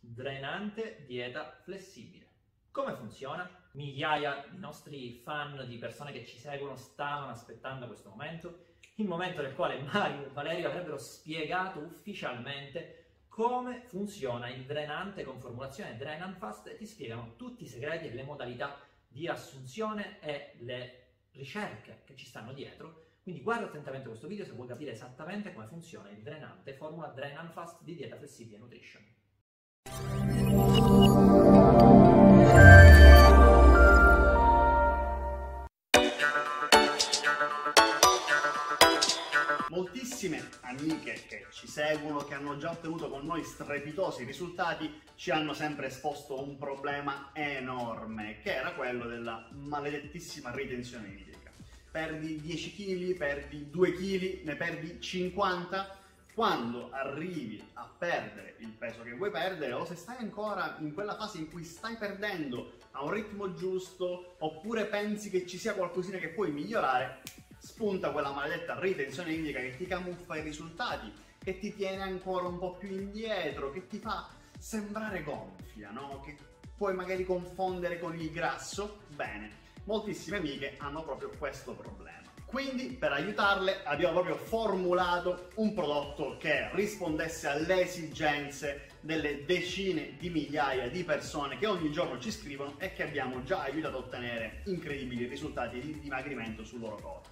drenante dieta flessibile. Come funziona? Migliaia di nostri fan, di persone che ci seguono, stavano aspettando questo momento, il momento nel quale Mario e Valerio avrebbero spiegato ufficialmente come funziona il drenante con formulazione Drenanfast e ti spiegano tutti i segreti e le modalità di assunzione e le ricerche che ci stanno dietro. Quindi guarda attentamente questo video se vuoi capire esattamente come funziona il drenante formula Drenanfast di dieta flessibile nutrition. Moltissime amiche che ci seguono, che hanno già ottenuto con noi strepitosi risultati, ci hanno sempre esposto un problema enorme, che era quello della maledettissima ritenzione idrica. Perdi 10 kg, perdi 2 kg, ne perdi 50, quando arrivi a perdere il peso che vuoi perdere o se stai ancora in quella fase in cui stai perdendo a un ritmo giusto oppure pensi che ci sia qualcosina che puoi migliorare, spunta quella maledetta ritenzione idrica che ti camuffa i risultati, che ti tiene ancora un po' più indietro, che ti fa sembrare gonfia, no? Che puoi magari confondere con il grasso. Bene, moltissime amiche hanno proprio questo problema. Quindi per aiutarle abbiamo proprio formulato un prodotto che rispondesse alle esigenze delle decine di migliaia di persone che ogni giorno ci scrivono e che abbiamo già aiutato a ottenere incredibili risultati di dimagrimento sul loro corpo.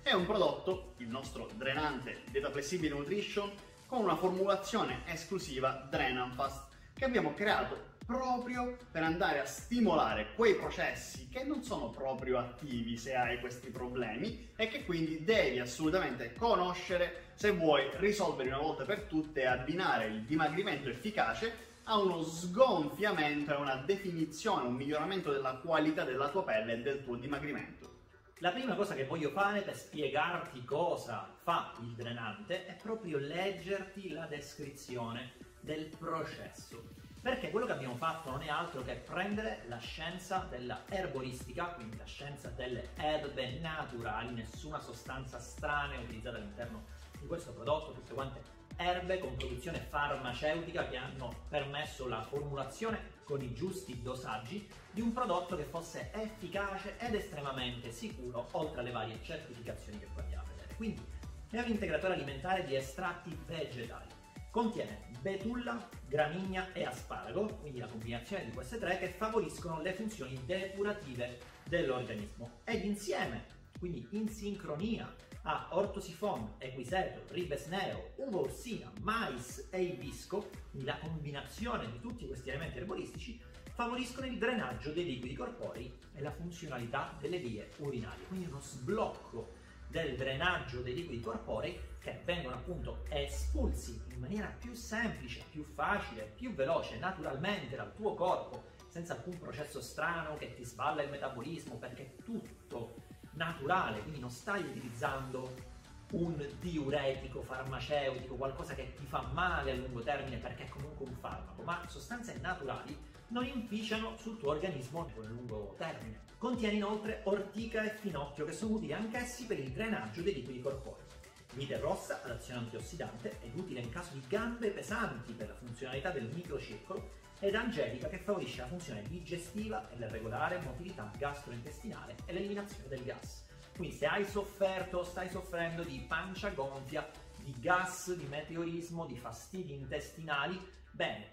È un prodotto, il nostro drenante Data Flexibile Nutrition, con una formulazione esclusiva Drenanfast che abbiamo creato proprio per andare a stimolare quei processi che non sono proprio attivi se hai questi problemi e che quindi devi assolutamente conoscere se vuoi risolvere una volta per tutte e abbinare il dimagrimento efficace a uno sgonfiamento e una definizione, un miglioramento della qualità della tua pelle e del tuo dimagrimento. La prima cosa che voglio fare per spiegarti cosa fa il drenante è proprio leggerti la descrizione del processo. Perché quello che abbiamo fatto non è altro che prendere la scienza della erboristica, quindi la scienza delle erbe naturali, nessuna sostanza strana utilizzata all'interno di questo prodotto, tutte quante erbe con produzione farmaceutica che hanno permesso la formulazione con i giusti dosaggi di un prodotto che fosse efficace ed estremamente sicuro, oltre alle varie certificazioni che poi andiamo a vedere. Quindi è un integratore alimentare di estratti vegetali. Contiene betulla, gramigna e asparago, quindi la combinazione di queste tre che favoriscono le funzioni depurative dell'organismo. Ed insieme, quindi in sincronia, a ortosifon, equiseto, ribes nero, uva orsina, mais e ibisco, quindi la combinazione di tutti questi elementi erboristici, favoriscono il drenaggio dei liquidi corporei e la funzionalità delle vie urinarie, quindi uno sblocco del drenaggio dei liquidi corporei che vengono appunto espulsi in maniera più semplice, più facile, più veloce, naturalmente dal tuo corpo, senza alcun processo strano che ti sballa il metabolismo, perché è tutto naturale, quindi non stai utilizzando un diuretico farmaceutico, qualcosa che ti fa male a lungo termine perché è comunque un farmaco, ma sostanze naturali non inficiano sul tuo organismo a lungo termine. Contiene inoltre ortica e finocchio che sono utili anch'essi per il drenaggio dei liquidi corporei. Vite rossa ad azione antiossidante ed utile in caso di gambe pesanti per la funzionalità del microcircolo ed angelica che favorisce la funzione digestiva e la regolare motilità gastrointestinale e l'eliminazione del gas. Quindi se hai sofferto o stai soffrendo di pancia gonfia, di gas, di meteorismo, di fastidi intestinali, bene,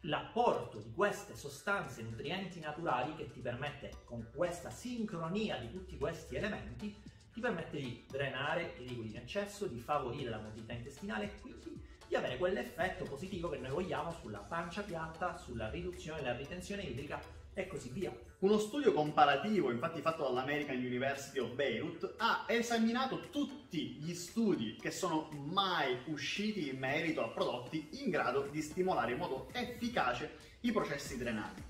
l'apporto di queste sostanze nutrienti naturali che ti permette, con questa sincronia di tutti questi elementi, ti permette di drenare i liquidi in eccesso, di favorire la motilità intestinale e quindi di avere quell'effetto positivo che noi vogliamo sulla pancia piatta, sulla riduzione della ritenzione idrica e così via. Uno studio comparativo, infatti fatto dall'American University of Beirut, ha esaminato tutti gli studi che sono mai usciti in merito a prodotti in grado di stimolare in modo efficace i processi drenanti.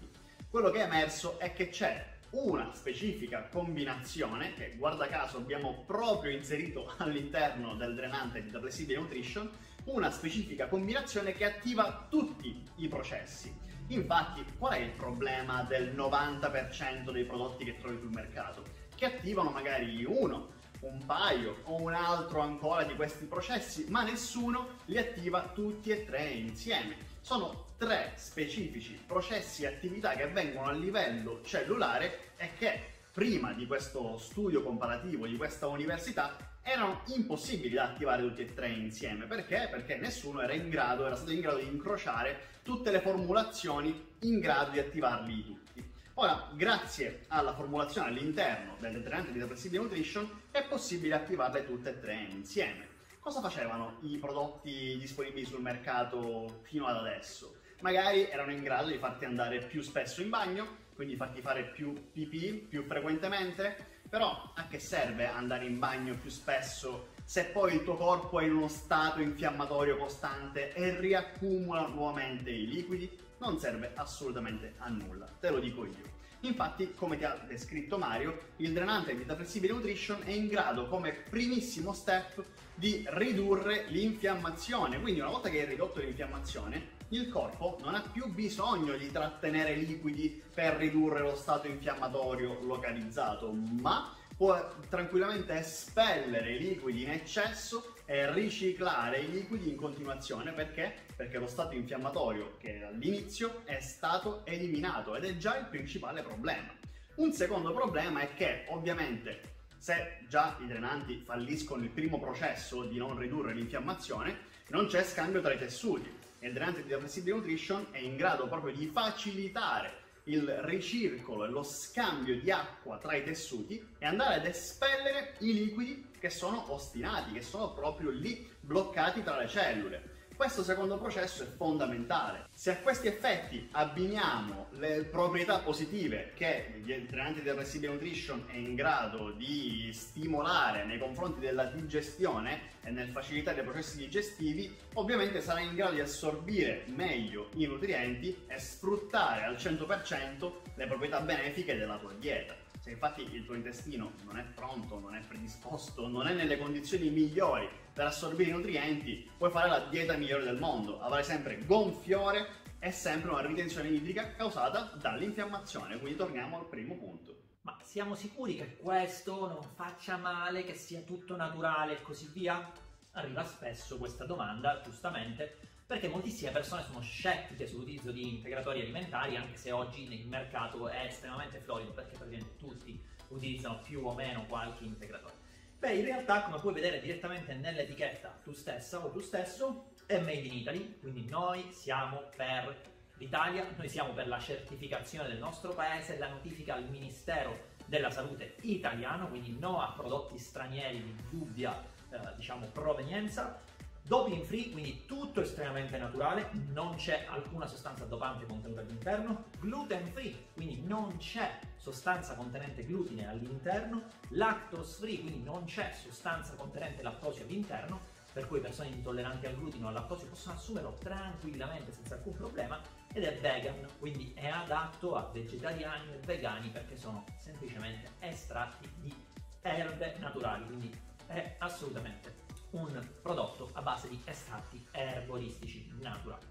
Quello che è emerso è che c'è una specifica combinazione che guarda caso abbiamo proprio inserito all'interno del drenante di Flexibile Nutrition, una specifica combinazione che attiva tutti i processi Infatti, qual è il problema del 90% dei prodotti che trovi sul mercato? Che attivano magari uno, un paio o un altro ancora di questi processi, ma nessuno li attiva tutti e tre insieme. Sono tre specifici processi e attività che avvengono a livello cellulare e che prima di questo studio comparativo di questa università erano impossibili da attivare tutti e tre insieme. Perché? Perché nessuno era in grado, era stato in grado di incrociare tutte le formulazioni in grado di attivarli tutti. Ora, grazie alla formulazione all'interno del deterrente di depressive nutrition, è possibile attivarle tutte e tre insieme. Cosa facevano i prodotti disponibili sul mercato fino ad adesso? Magari erano in grado di farti andare più spesso in bagno, quindi farti fare più pipì più frequentemente, però a che serve andare in bagno più spesso se poi il tuo corpo è in uno stato infiammatorio costante e riaccumula nuovamente i liquidi? Non serve assolutamente a nulla, te lo dico io. Infatti, come ti ha descritto Mario, il drenante Vita Flessibile Nutrition è in grado come primissimo step di ridurre l'infiammazione. Quindi una volta che hai ridotto l'infiammazione, il corpo non ha più bisogno di trattenere liquidi per ridurre lo stato infiammatorio localizzato, ma può tranquillamente espellere i liquidi in eccesso e riciclare i liquidi in continuazione perché? Perché lo stato infiammatorio che all'inizio è stato eliminato ed è già il principale problema. Un secondo problema è che ovviamente se già i drenanti falliscono il primo processo di non ridurre l'infiammazione, non c'è scambio tra i tessuti e di Flexibile Nutrition è in grado proprio di facilitare il ricircolo e lo scambio di acqua tra i tessuti e andare ad espellere i liquidi che sono ostinati, che sono proprio lì bloccati tra le cellule. Questo secondo processo è fondamentale. Se a questi effetti abbiniamo le proprietà positive che il drenante di Residue Nutrition è in grado di stimolare nei confronti della digestione e nel facilitare i processi digestivi, ovviamente sarà in grado di assorbire meglio i nutrienti e sfruttare al 100% le proprietà benefiche della tua dieta. Se infatti il tuo intestino non è pronto, non è predisposto, non è nelle condizioni migliori per assorbire i nutrienti, puoi fare la dieta migliore del mondo, avrai sempre gonfiore e sempre una ritenzione idrica causata dall'infiammazione. Quindi torniamo al primo punto. Ma siamo sicuri che questo non faccia male, che sia tutto naturale e così via? Arriva spesso questa domanda, giustamente, perché moltissime persone sono scettiche sull'utilizzo di integratori alimentari, anche se oggi nel mercato è estremamente florido, perché praticamente tutti utilizzano più o meno qualche integratore. Beh, in realtà, come puoi vedere direttamente nell'etichetta tu stessa o tu stesso, è made in Italy, quindi noi siamo per l'Italia, noi siamo per la certificazione del nostro paese, la notifica al Ministero della Salute italiano, quindi no a prodotti stranieri di dubbia eh, diciamo, provenienza Doping free, quindi tutto estremamente naturale, non c'è alcuna sostanza dopante contenuta all'interno. Gluten free, quindi non c'è sostanza contenente glutine all'interno. Lactose free, quindi non c'è sostanza contenente lattosio all'interno, per cui persone intolleranti al glutine o al lattosio possono assumerlo tranquillamente senza alcun problema. Ed è vegan, quindi è adatto a vegetariani e vegani perché sono semplicemente estratti di erbe naturali, quindi è assolutamente un prodotto a base di estratti erboristici naturali.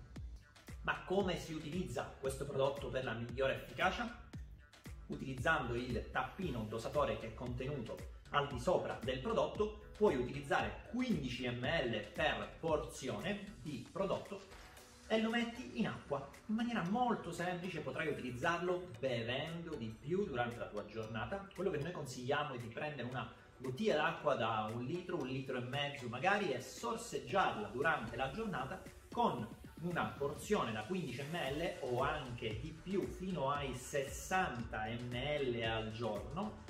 Ma come si utilizza questo prodotto per la migliore efficacia? Utilizzando il tappino dosatore che è contenuto al di sopra del prodotto, puoi utilizzare 15 ml per porzione di prodotto e lo metti in acqua. In maniera molto semplice potrai utilizzarlo bevendo di più durante la tua giornata. Quello che noi consigliamo è di prendere una bottiglia d'acqua da un litro, un litro e mezzo magari e sorseggiarla durante la giornata con una porzione da 15 ml o anche di più fino ai 60 ml al giorno.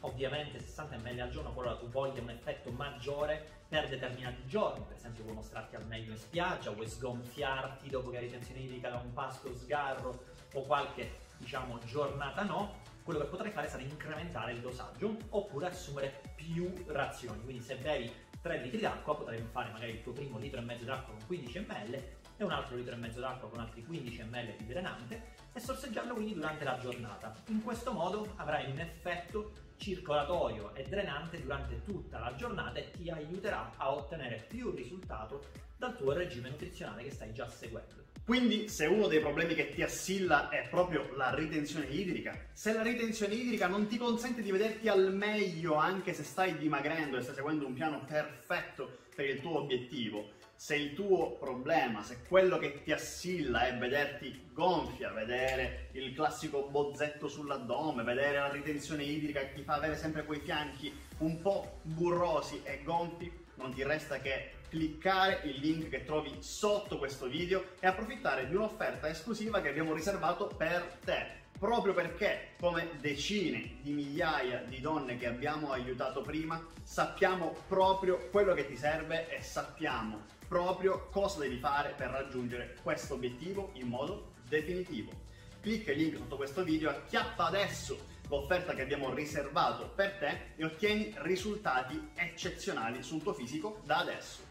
Ovviamente 60 ml al giorno qualora tu voglia un effetto maggiore per determinati giorni, per esempio vuoi mostrarti al meglio in spiaggia, vuoi sgonfiarti dopo che hai ritenzione idrica da un pasto sgarro o qualche diciamo giornata no, quello che potrai fare sarà incrementare il dosaggio oppure assumere più razioni. Quindi se bevi 3 litri d'acqua potrai fare magari il tuo primo litro e mezzo d'acqua con 15 ml e un altro litro e mezzo d'acqua con altri 15 ml di drenante e sorseggiarlo quindi durante la giornata. In questo modo avrai un effetto circolatorio e drenante durante tutta la giornata e ti aiuterà a ottenere più risultato dal tuo regime nutrizionale che stai già seguendo. Quindi se uno dei problemi che ti assilla è proprio la ritenzione idrica, se la ritenzione idrica non ti consente di vederti al meglio anche se stai dimagrendo e stai seguendo un piano perfetto per il tuo obiettivo, se il tuo problema, se quello che ti assilla è vederti gonfia, vedere il classico bozzetto sull'addome, vedere la ritenzione idrica che ti fa avere sempre quei fianchi un po' burrosi e gonfi, non ti resta che cliccare il link che trovi sotto questo video e approfittare di un'offerta esclusiva che abbiamo riservato per te proprio perché, come decine di migliaia di donne che abbiamo aiutato prima, sappiamo proprio quello che ti serve e sappiamo proprio cosa devi fare per raggiungere questo obiettivo in modo definitivo. Clicca il link sotto questo video, acchiappa adesso l'offerta che abbiamo riservato per te e ottieni risultati eccezionali sul tuo fisico da adesso.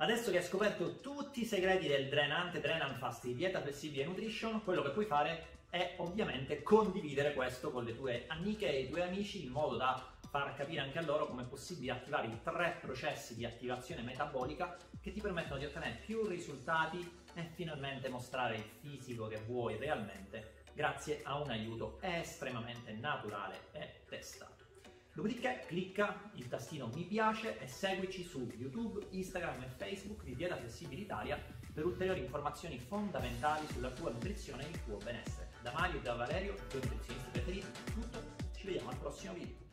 Adesso che hai scoperto tutti i segreti del drenante Drenan Fast di dieta flessibile nutrition, quello che puoi fare è ovviamente condividere questo con le tue amiche e i tuoi amici in modo da far capire anche a loro come è possibile attivare i tre processi di attivazione metabolica che ti permettono di ottenere più risultati e finalmente mostrare il fisico che vuoi realmente grazie a un aiuto estremamente naturale e testato. Dopodiché clicca il tastino mi piace e seguici su YouTube, Instagram e Facebook di Dieta Flessibile Italia per ulteriori informazioni fondamentali sulla tua nutrizione e il tuo benessere. Da Mario e da Valerio, i tuoi nutrizionisti preferiti, tutto, ci vediamo al prossimo video.